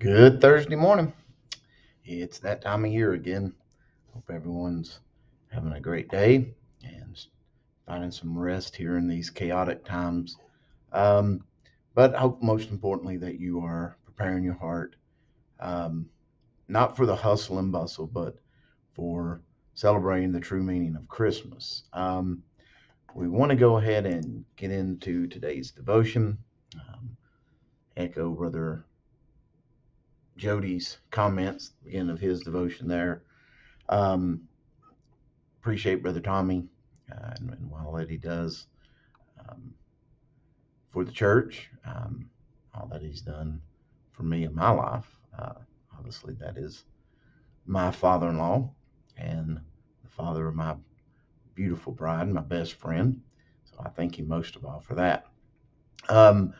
Good Thursday morning. It's that time of year again. Hope everyone's having a great day and finding some rest here in these chaotic times. Um, but I hope most importantly that you are preparing your heart, um, not for the hustle and bustle, but for celebrating the true meaning of Christmas. Um, we want to go ahead and get into today's devotion. Um, echo Brother Jody's comments, beginning of his devotion there. Um, appreciate Brother Tommy uh, and, and all that he does um, for the church, um, all that he's done for me in my life. Uh, obviously, that is my father in law and the father of my beautiful bride, and my best friend. So I thank you most of all for that. Um,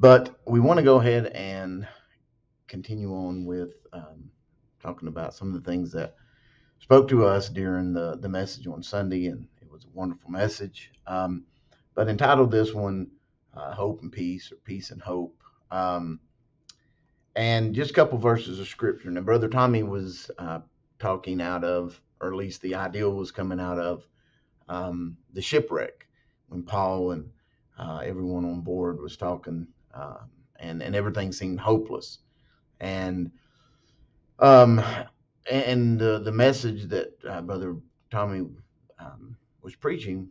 but we want to go ahead and continue on with um, talking about some of the things that spoke to us during the, the message on Sunday, and it was a wonderful message. Um, but entitled this one, uh, Hope and Peace, or Peace and Hope. Um, and just a couple verses of scripture. Now, Brother Tommy was uh, talking out of, or at least the ideal was coming out of um, the shipwreck when Paul and uh, everyone on board was talking, uh, and and everything seemed hopeless and um, and the message that uh, Brother Tommy um, was preaching,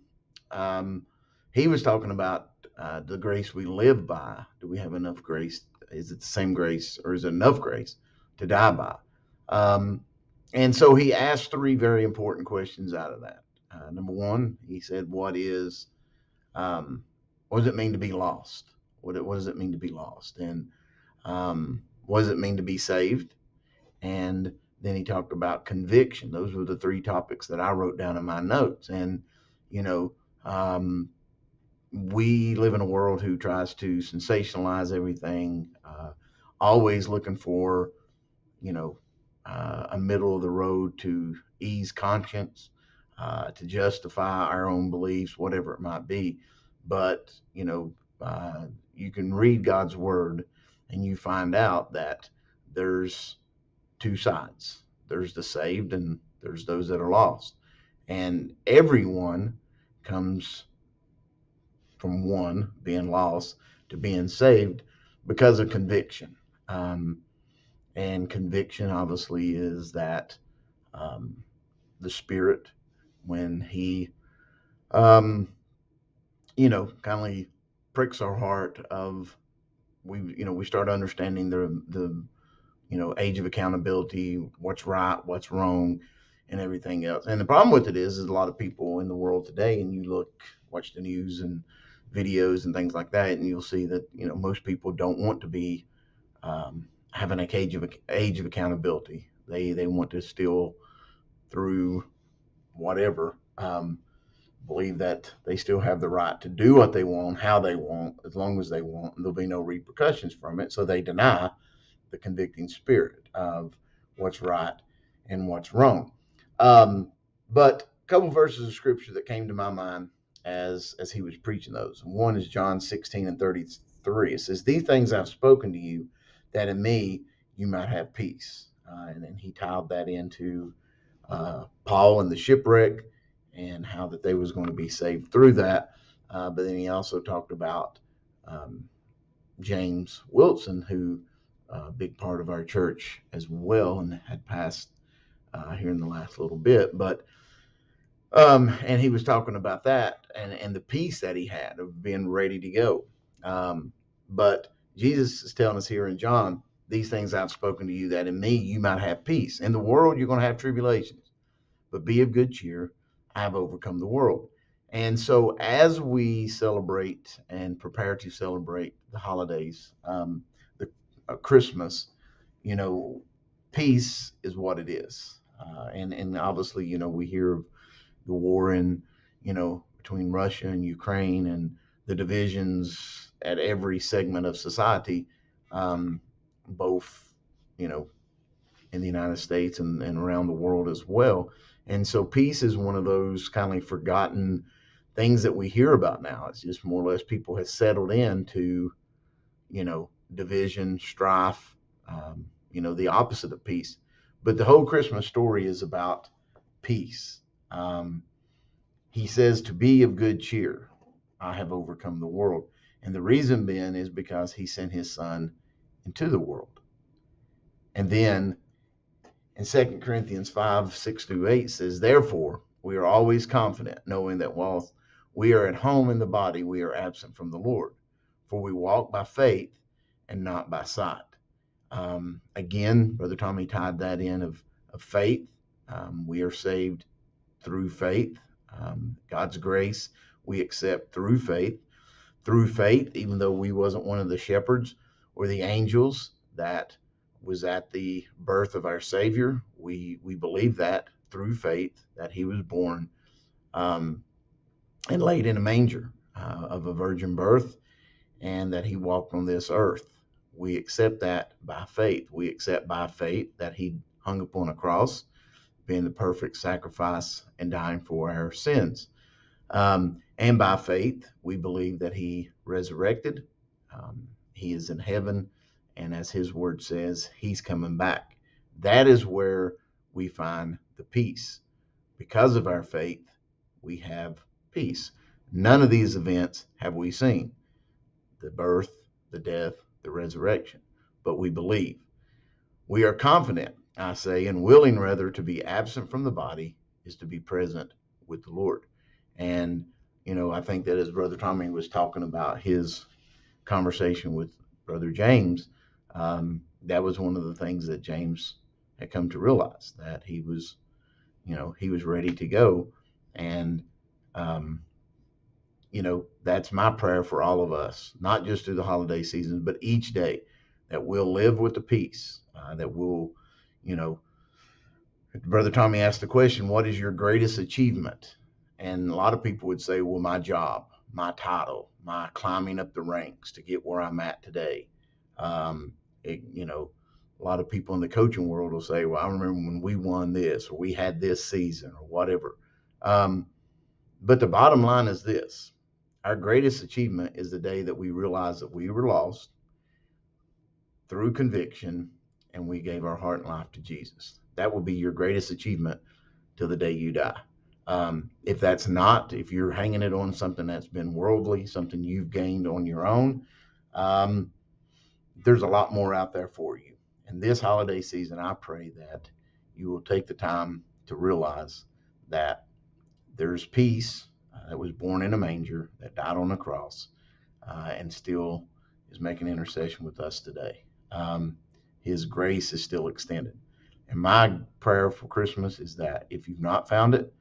um, he was talking about uh, the grace we live by. Do we have enough grace? Is it the same grace, or is it enough grace to die by? Um, and so he asked three very important questions out of that. Uh, number one, he said, "What is, um, what does it mean to be lost? What, what does it mean to be lost?" And um, what does it mean to be saved? And then he talked about conviction. Those were the three topics that I wrote down in my notes. And, you know, um, we live in a world who tries to sensationalize everything, uh, always looking for, you know, uh, a middle of the road to ease conscience, uh, to justify our own beliefs, whatever it might be. But, you know, uh, you can read God's word and you find out that there's two sides. There's the saved and there's those that are lost. And everyone comes from one being lost to being saved because of conviction. Um, and conviction obviously is that um, the spirit when he um, you know kindly pricks our heart of we you know we start understanding the the you know age of accountability, what's right, what's wrong, and everything else. And the problem with it is, is a lot of people in the world today, and you look, watch the news and videos and things like that, and you'll see that you know most people don't want to be um, having a age of age of accountability. They they want to still through whatever um, believe that they still have the right to do what they want, how they want, as long as they want, and there'll be no repercussions from it. So they deny the convicting spirit of what's right and what's wrong. Um, but a couple verses of scripture that came to my mind as as he was preaching those. One is John 16 and 33. It says, These things I've spoken to you, that in me you might have peace. Uh, and then he tied that into uh, Paul and the shipwreck and how that they was going to be saved through that. Uh, but then he also talked about um, James Wilson, who uh, a big part of our church as well, and had passed uh, here in the last little bit. But um, and he was talking about that and and the peace that he had of being ready to go. Um, but Jesus is telling us here in John, these things I've spoken to you, that in me you might have peace. In the world you're going to have tribulations, but be of good cheer. I've overcome the world. And so, as we celebrate and prepare to celebrate the holidays, um, the uh, Christmas, you know, peace is what it is. Uh, and and obviously, you know, we hear of the war in, you know, between Russia and Ukraine and the divisions at every segment of society, um, both, you know, in the United States and, and around the world as well. And so peace is one of those kind of forgotten things that we hear about now. It's just more or less people have settled into, you know, division, strife, um, you know, the opposite of peace. But the whole Christmas story is about peace. Um, he says to be of good cheer. I have overcome the world. And the reason being is because he sent his son into the world. And then in 2 Corinthians 5, 6 through 8 says, Therefore, we are always confident, knowing that while we are at home in the body, we are absent from the Lord. For we walk by faith and not by sight. Um, again, Brother Tommy tied that in of, of faith. Um, we are saved through faith. Um, God's grace we accept through faith. Through faith, even though we wasn't one of the shepherds or the angels that was at the birth of our Savior, we we believe that through faith that He was born um, and laid in a manger uh, of a virgin birth, and that He walked on this earth. We accept that by faith. We accept by faith that He hung upon a cross, being the perfect sacrifice and dying for our sins. Um, and by faith, we believe that he resurrected. Um, he is in heaven. And as his word says, he's coming back. That is where we find the peace. Because of our faith, we have peace. None of these events have we seen the birth, the death, the resurrection, but we believe. We are confident, I say, and willing rather to be absent from the body is to be present with the Lord. And, you know, I think that as Brother Tommy was talking about his conversation with Brother James, um, that was one of the things that James had come to realize that he was, you know, he was ready to go. And, um, you know, that's my prayer for all of us, not just through the holiday season, but each day that we'll live with the peace, uh, that we'll, you know, Brother Tommy asked the question, what is your greatest achievement? And a lot of people would say, well, my job, my title, my climbing up the ranks to get where I'm at today. Um, it, you know, a lot of people in the coaching world will say, well, I remember when we won this or we had this season or whatever. Um, but the bottom line is this our greatest achievement is the day that we realize that we were lost through conviction and we gave our heart and life to Jesus. That will be your greatest achievement till the day you die. Um, if that's not, if you're hanging it on something that's been worldly, something you've gained on your own, um, there's a lot more out there for you. And this holiday season, I pray that you will take the time to realize that there's peace uh, that was born in a manger, that died on a cross, uh, and still is making intercession with us today. Um, his grace is still extended. And my prayer for Christmas is that if you've not found it,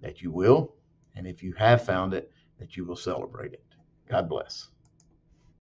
that you will. And if you have found it, that you will celebrate it. God bless.